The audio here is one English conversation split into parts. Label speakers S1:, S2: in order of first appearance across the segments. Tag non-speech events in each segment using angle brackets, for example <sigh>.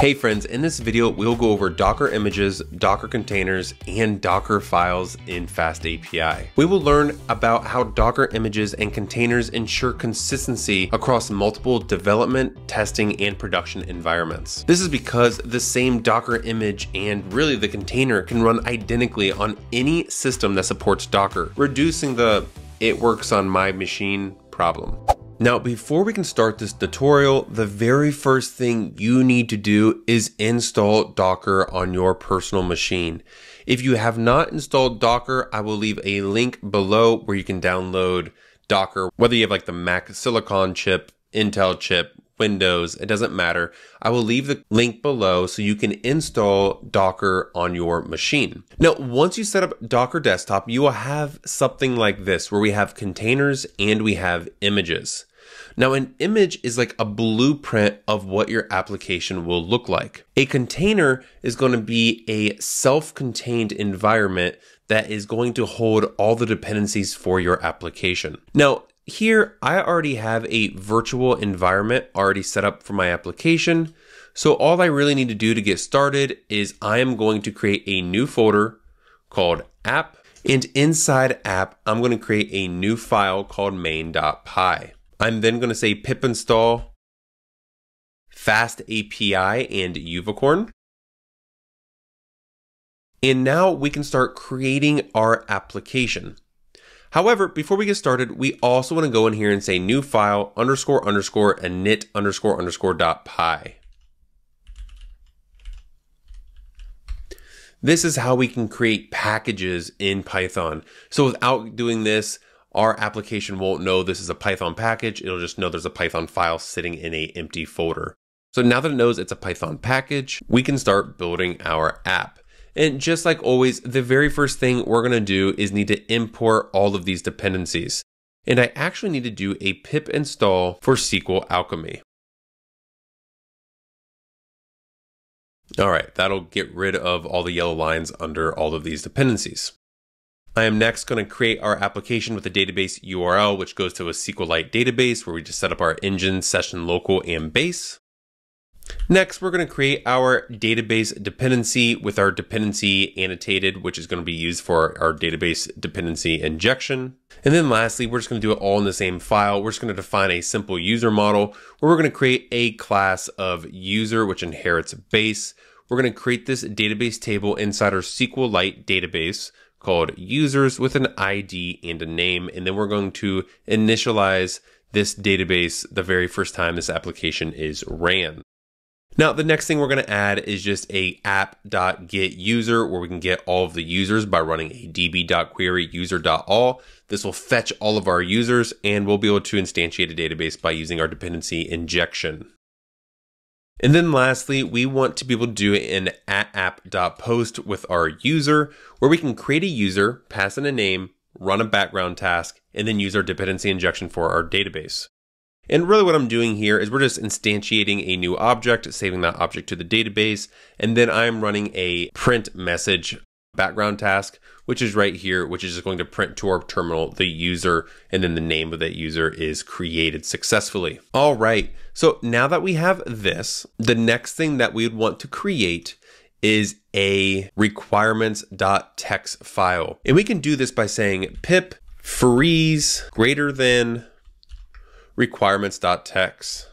S1: Hey friends, in this video, we'll go over Docker images, Docker containers, and Docker files in FastAPI. We will learn about how Docker images and containers ensure consistency across multiple development, testing, and production environments. This is because the same Docker image and really the container can run identically on any system that supports Docker, reducing the it works on my machine problem. Now, before we can start this tutorial, the very first thing you need to do is install Docker on your personal machine. If you have not installed Docker, I will leave a link below where you can download Docker, whether you have like the Mac Silicon chip, Intel chip, Windows, it doesn't matter. I will leave the link below so you can install Docker on your machine. Now, once you set up Docker desktop, you will have something like this where we have containers and we have images. Now, an image is like a blueprint of what your application will look like. A container is going to be a self contained environment that is going to hold all the dependencies for your application. Now, here I already have a virtual environment already set up for my application. So all I really need to do to get started is I am going to create a new folder called app. And inside app, I'm going to create a new file called main.py. I'm then going to say pip install FastAPI and Uvicorn. And now we can start creating our application. However, before we get started, we also want to go in here and say new file underscore underscore init underscore underscore dot py. This is how we can create packages in Python. So without doing this, our application won't know this is a Python package. It'll just know there's a Python file sitting in a empty folder. So now that it knows it's a Python package, we can start building our app. And just like always, the very first thing we're going to do is need to import all of these dependencies. And I actually need to do a pip install for SQLAlchemy. All right, that'll get rid of all the yellow lines under all of these dependencies. I am next going to create our application with a database URL, which goes to a SQLite database where we just set up our engine, session, local, and base. Next, we're going to create our database dependency with our dependency annotated, which is going to be used for our database dependency injection. And then lastly, we're just going to do it all in the same file. We're just going to define a simple user model where we're going to create a class of user, which inherits base. We're going to create this database table inside our SQLite database called users with an ID and a name. And then we're going to initialize this database the very first time this application is ran. Now, the next thing we're going to add is just a app.getUser where we can get all of the users by running a db.query user.all. This will fetch all of our users and we'll be able to instantiate a database by using our dependency injection. And then lastly, we want to be able to do an app.post with our user where we can create a user, pass in a name, run a background task, and then use our dependency injection for our database. And really what I'm doing here is we're just instantiating a new object, saving that object to the database, and then I'm running a print message background task, which is right here, which is just going to print to our terminal the user, and then the name of that user is created successfully. All right, so now that we have this, the next thing that we would want to create is a requirements.txt file. And we can do this by saying pip freeze greater than requirements.txt.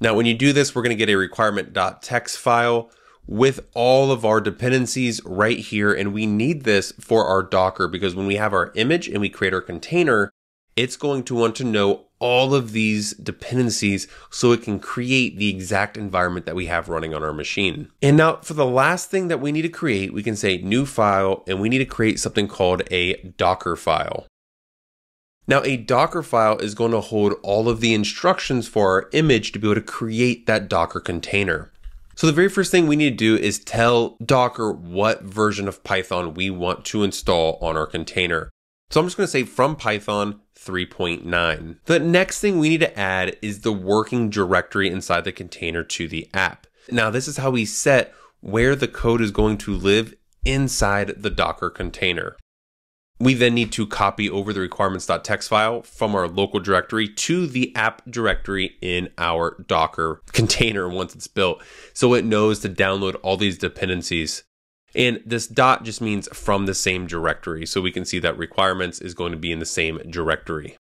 S1: Now, when you do this, we're going to get a requirement.txt file with all of our dependencies right here. And we need this for our Docker because when we have our image and we create our container, it's going to want to know all of these dependencies so it can create the exact environment that we have running on our machine. And now for the last thing that we need to create, we can say new file and we need to create something called a Docker file. Now a Docker file is going to hold all of the instructions for our image to be able to create that Docker container. So the very first thing we need to do is tell Docker what version of Python we want to install on our container. So I'm just going to say from Python 3.9. The next thing we need to add is the working directory inside the container to the app. Now this is how we set where the code is going to live inside the Docker container. We then need to copy over the requirements.txt file from our local directory to the app directory in our Docker <laughs> container once it's built. So it knows to download all these dependencies. And this dot just means from the same directory. So we can see that requirements is going to be in the same directory.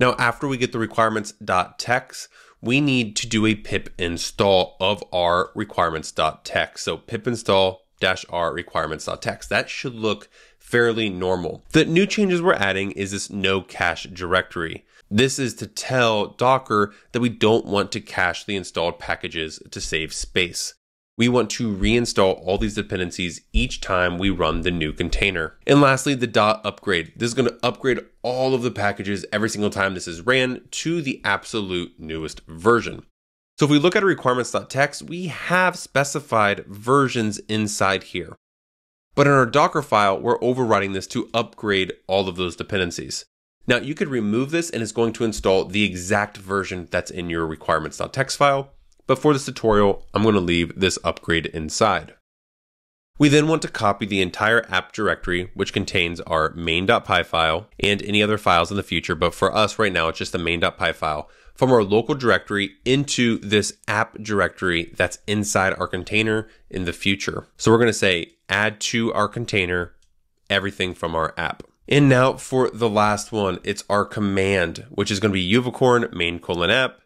S1: Now, after we get the requirements.txt, we need to do a pip install of our requirements.txt. So pip install dash r requirements.txt. That should look fairly normal. The new changes we're adding is this no cache directory. This is to tell Docker that we don't want to cache the installed packages to save space. We want to reinstall all these dependencies each time we run the new container. And lastly, the dot upgrade. This is going to upgrade all of the packages every single time this is ran to the absolute newest version. So if we look at requirements.txt, we have specified versions inside here. But in our Docker file, we're overriding this to upgrade all of those dependencies. Now you could remove this and it's going to install the exact version that's in your requirements.txt file. But for this tutorial, I'm going to leave this upgrade inside. We then want to copy the entire app directory, which contains our main.py file and any other files in the future. But for us right now, it's just the main.py file from our local directory into this app directory that's inside our container in the future. So we're going to say add to our container everything from our app. And now for the last one, it's our command, which is going to be uvicorn main colon app.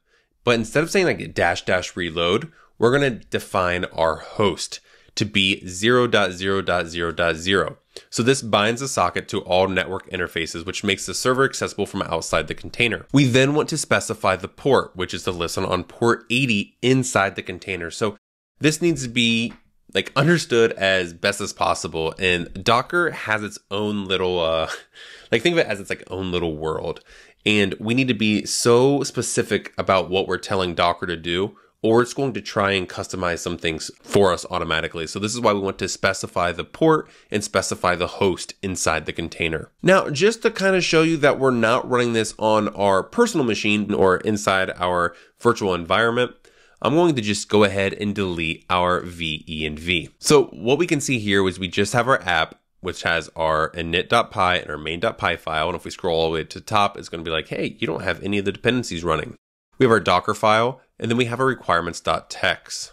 S1: But instead of saying like dash dash reload, we're going to define our host to be 0.0.0.0. So this binds the socket to all network interfaces, which makes the server accessible from outside the container. We then want to specify the port, which is to listen on port 80 inside the container. So this needs to be like understood as best as possible. And Docker has its own little, uh, <laughs> like think of it as its like own little world. And we need to be so specific about what we're telling Docker to do or it's going to try and customize some things for us automatically. So this is why we want to specify the port and specify the host inside the container. Now, just to kind of show you that we're not running this on our personal machine or inside our virtual environment, I'm going to just go ahead and delete our venv. So what we can see here is we just have our app which has our init.py and our main.py file. And if we scroll all the way to the top, it's going to be like, hey, you don't have any of the dependencies running. We have our Docker file, and then we have our requirements.txt.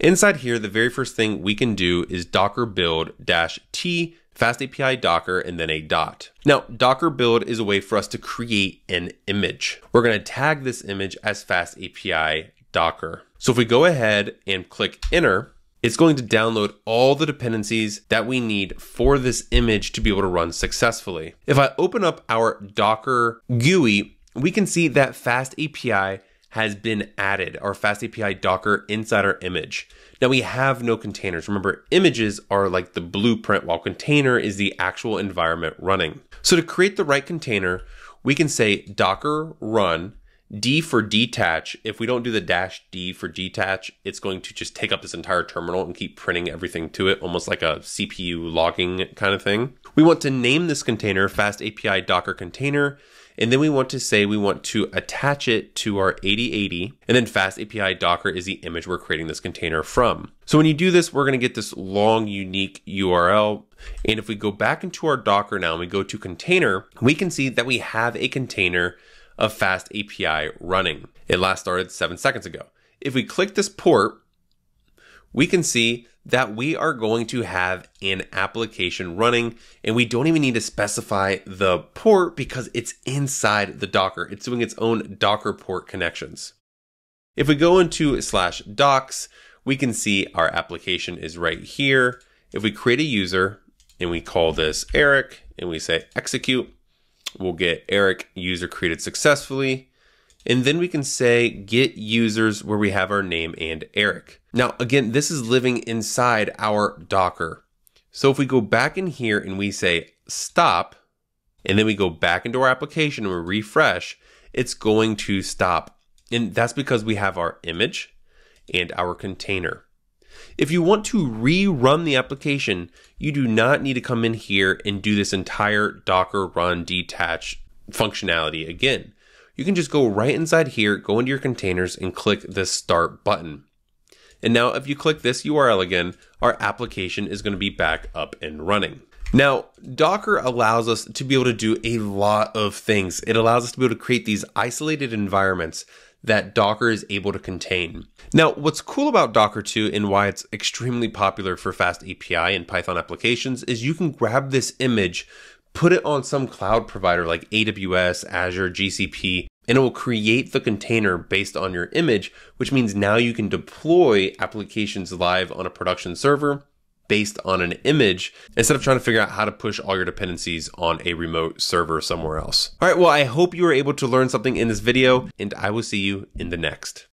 S1: Inside here, the very first thing we can do is docker build dash t FastAPI docker and then a dot. Now, docker build is a way for us to create an image. We're going to tag this image as FastAPI docker. So if we go ahead and click enter, it's going to download all the dependencies that we need for this image to be able to run successfully. If I open up our Docker GUI, we can see that FastAPI has been added, our FastAPI Docker inside our image. Now we have no containers. Remember, images are like the blueprint while container is the actual environment running. So to create the right container, we can say docker run D for detach. If we don't do the dash D for detach, it's going to just take up this entire terminal and keep printing everything to it, almost like a CPU logging kind of thing. We want to name this container FastAPI Docker container and then we want to say we want to attach it to our 8080. And then FastAPI Docker is the image we're creating this container from. So when you do this, we're going to get this long, unique URL. And if we go back into our Docker now and we go to container, we can see that we have a container of FastAPI running. It last started seven seconds ago. If we click this port, we can see that we are going to have an application running and we don't even need to specify the port because it's inside the Docker. It's doing its own Docker port connections. If we go into slash docs, we can see our application is right here. If we create a user and we call this Eric and we say execute, we'll get Eric user created successfully. And then we can say get users where we have our name and Eric. Now, again, this is living inside our Docker. So if we go back in here and we say stop, and then we go back into our application and we refresh, it's going to stop. And that's because we have our image and our container. If you want to rerun the application, you do not need to come in here and do this entire Docker run detach functionality again you can just go right inside here, go into your containers and click the start button. And now if you click this URL again, our application is going to be back up and running. Now, Docker allows us to be able to do a lot of things. It allows us to be able to create these isolated environments that Docker is able to contain. Now, what's cool about Docker too and why it's extremely popular for FastAPI and Python applications is you can grab this image, put it on some cloud provider like AWS, Azure, GCP, and it will create the container based on your image, which means now you can deploy applications live on a production server based on an image instead of trying to figure out how to push all your dependencies on a remote server somewhere else. All right, well, I hope you were able to learn something in this video, and I will see you in the next.